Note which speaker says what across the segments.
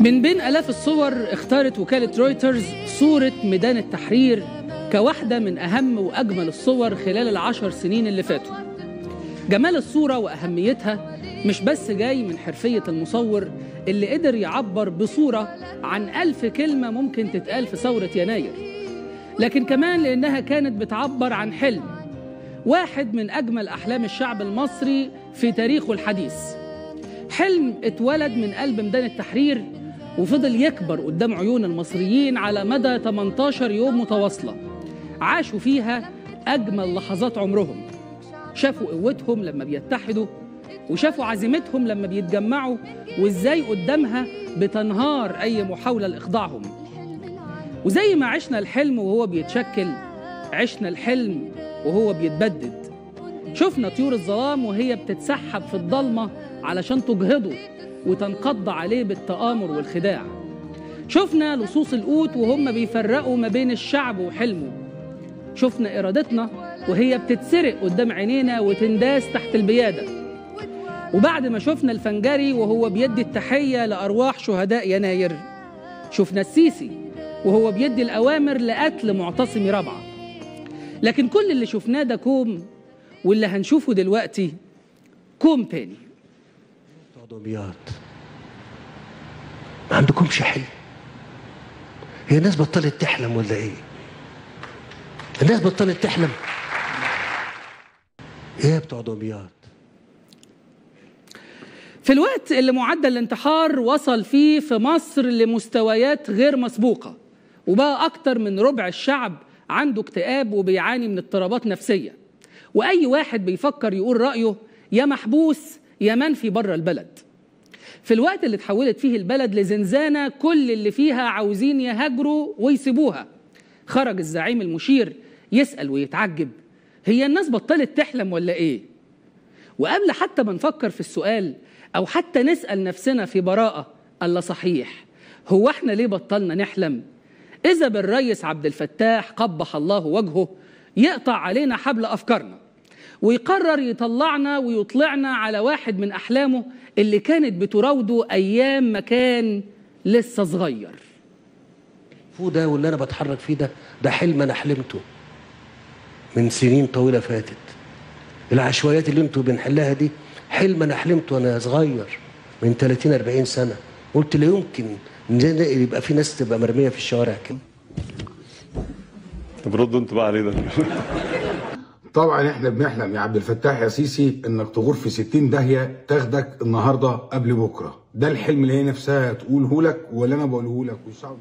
Speaker 1: من بين آلاف الصور اختارت وكالة رويترز صورة ميدان التحرير كواحدة من أهم وأجمل الصور خلال العشر سنين اللي فاتوا. جمال الصورة وأهميتها مش بس جاي من حرفية المصور اللي قدر يعبر بصورة عن ألف كلمة ممكن تتقال في ثورة يناير لكن كمان لأنها كانت بتعبر عن حلم واحد من أجمل أحلام الشعب المصري في تاريخه الحديث. حلم اتولد من قلب ميدان التحرير وفضل يكبر قدام عيون المصريين على مدى 18 يوم متواصلة. عاشوا فيها أجمل لحظات عمرهم. شافوا قوتهم لما بيتحدوا وشافوا عزيمتهم لما بيتجمعوا وإزاي قدامها بتنهار أي محاولة لإخضاعهم. وزي ما عشنا الحلم وهو بيتشكل عشنا الحلم وهو بيتبدد. شفنا طيور الظلام وهي بتتسحب في الضلمة علشان تجهضه. وتنقض عليه بالتآمر والخداع. شفنا لصوص القوت وهم بيفرقوا ما بين الشعب وحلمه. شفنا إرادتنا وهي بتتسرق قدام عينينا وتنداس تحت البيادة. وبعد ما شفنا الفنجري وهو بيدي التحية لأرواح شهداء يناير. شفنا السيسي وهو بيدي الأوامر لقتل معتصم رابعة لكن كل اللي شفناه ده كوم واللي هنشوفه دلوقتي كوم تاني.
Speaker 2: دمياط ما عندكمش حلم هي الناس بطلت تحلم ولا إيه؟ الناس بطلت تحلم. إيه بتوع دمياط
Speaker 1: في الوقت اللي معدل الانتحار وصل فيه في مصر لمستويات غير مسبوقة وبقى أكتر من ربع الشعب عنده اكتئاب وبيعاني من اضطرابات نفسية. وأي واحد بيفكر يقول رأيه يا محبوس يا منفي بره البلد في الوقت اللي اتحولت فيه البلد لزنزانة كل اللي فيها عاوزين يهاجروا ويسيبوها خرج الزعيم المشير يسأل ويتعجب هي الناس بطلت تحلم ولا إيه؟ وقبل حتى ما نفكر في السؤال أو حتى نسأل نفسنا في براءة الله صحيح هو إحنا ليه بطلنا نحلم؟ إذا بالريس عبد الفتاح قبح الله وجهه يقطع علينا حبل أفكارنا ويقرر يطلعنا ويطلعنا على واحد من أحلامه اللي كانت بتراوده أيام ما كان لسه صغير.
Speaker 2: فوق ده واللي أنا بتحرك فيه ده ده حلم أنا حلمته من سنين طويلة فاتت. العشوائيات اللي أنتوا بنحلها دي حلم أنا حلمته وأنا صغير من 30 40 سنة. قلت لا يمكن إن يبقى في ناس تبقى مرمية في الشوارع كده.
Speaker 3: طب ردوا أنتوا بقى عليه ده.
Speaker 4: طبعا إحنا بنحلم يا عبد الفتاح يا سيسي إنك تغور في 60 داهية تاخدك النهارده قبل بكرة. ده الحلم اللي هي نفسها تقوله لك ولا أنا بقوله لك؟ والشعب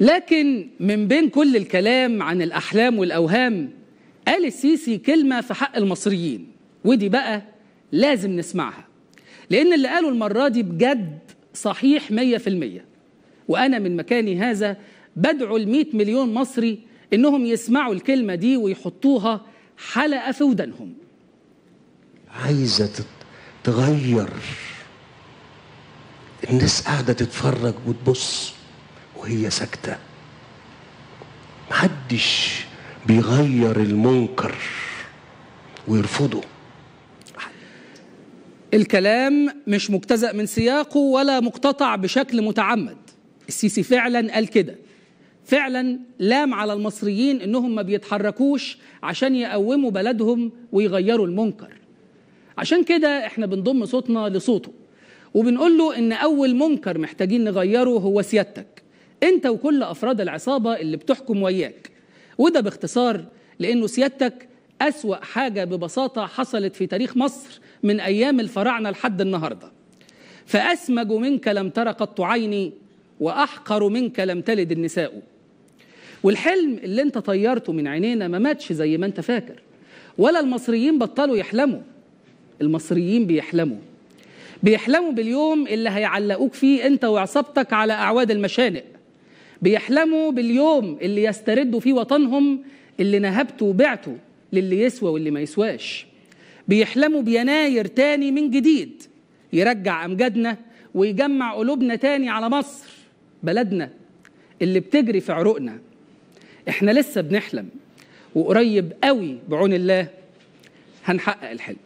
Speaker 1: لكن من بين كل الكلام عن الأحلام والأوهام قال السيسي كلمة في حق المصريين ودي بقى لازم نسمعها. لأن اللي قاله المرة دي بجد صحيح مية في المية. وأنا من مكاني هذا بدعو المئة مليون مصري إنهم يسمعوا الكلمة دي ويحطوها حلقة في ودانهم.
Speaker 2: عايزة تغير. الناس قاعدة تتفرج وتبص وهي ساكتة. محدش بيغير المنكر ويرفضه.
Speaker 1: الكلام مش مجتزأ من سياقه ولا مقتطع بشكل متعمد. السيسي فعلا قال كده. فعلا لام على المصريين إنهم ما بيتحركوش عشان يقوموا بلدهم ويغيروا المنكر. عشان كده إحنا بنضم صوتنا لصوته وبنقول له إن أول منكر محتاجين نغيره هو سيادتك. أنت وكل أفراد العصابة اللي بتحكم وياك. وده باختصار لأنه سيادتك أسوأ حاجة ببساطة حصلت في تاريخ مصر من أيام الفراعنة لحد النهارده. فأسمج منك لم تر قط عيني وأحقر منك لم تلد النساء. والحلم اللي انت طيرته من عينينا ما ماتش زي ما انت فاكر. ولا المصريين بطلوا يحلموا. المصريين بيحلموا. بيحلموا باليوم اللي هيعلقوك فيه انت وعصابتك على أعواد المشانق. بيحلموا باليوم اللي يستردوا فيه وطنهم اللي نهبته وبعته للي يسوى واللي ما يسواش. بيحلموا بيناير تاني من جديد. يرجع أمجادنا ويجمع قلوبنا تاني على مصر بلدنا اللي بتجري في عروقنا. إحنا لسه بنحلم وقريب قوي بعون الله هنحقق الحلم.